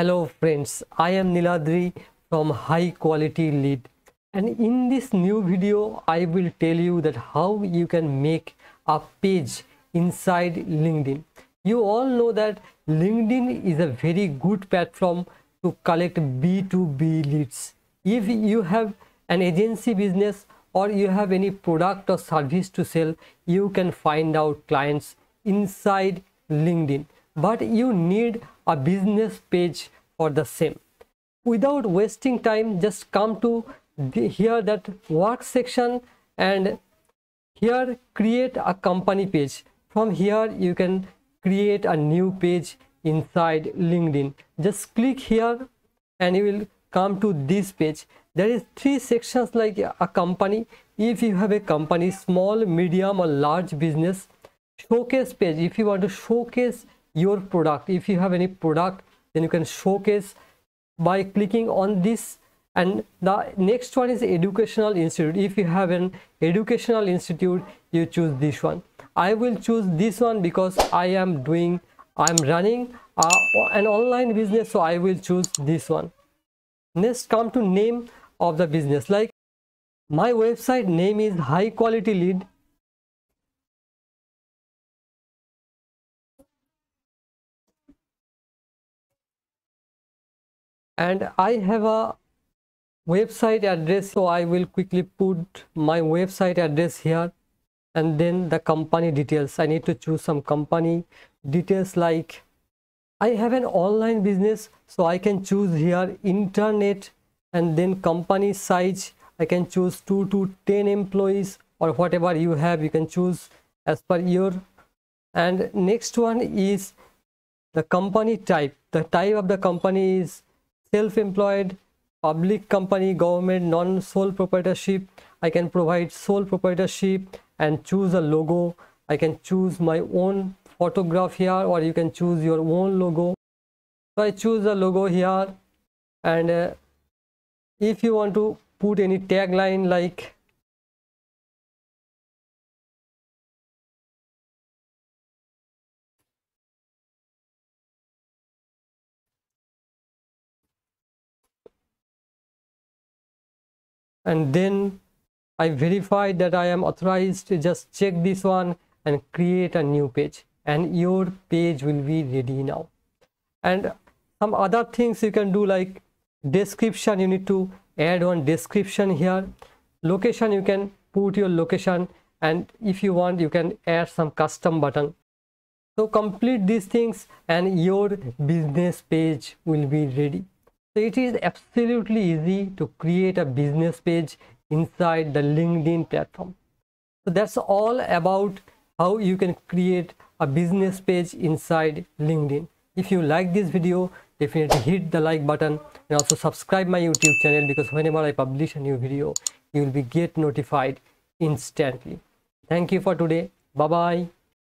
Hello friends, I am Niladri from High Quality Lead and in this new video I will tell you that how you can make a page inside LinkedIn. You all know that LinkedIn is a very good platform to collect B2B leads. If you have an agency business or you have any product or service to sell, you can find out clients inside LinkedIn. But you need a business page for the same. Without wasting time just come to the, here that work section and here create a company page. From here you can create a new page inside linkedin. Just click here and you will come to this page. There is three sections like a company. If you have a company small medium or large business showcase page. If you want to showcase your product. If you have any product then you can showcase by clicking on this. And the next one is educational institute. If you have an educational institute you choose this one. I will choose this one because i am doing i'm running uh, an online business so i will choose this one. Next come to name of the business. Like my website name is high quality lead and I have a website address so I will quickly put my website address here and then the company details. I need to choose some company details like I have an online business so I can choose here internet and then company size. I can choose 2 to 10 employees or whatever you have you can choose as per your. And next one is the company type. The type of the company is self-employed public company government non-sole proprietorship. I can provide sole proprietorship and choose a logo. I can choose my own photograph here or you can choose your own logo. So i choose a logo here. And uh, if you want to put any tagline like and then I verify that I am authorized to just check this one and create a new page. And your page will be ready now. And some other things you can do like description you need to add one description here. Location you can put your location. And if you want you can add some custom button. So complete these things and your business page will be ready so it is absolutely easy to create a business page inside the LinkedIn platform. So that's all about how you can create a business page inside LinkedIn. If you like this video, definitely hit the like button and also subscribe my YouTube channel because whenever I publish a new video, you will be get notified instantly. Thank you for today. Bye-bye.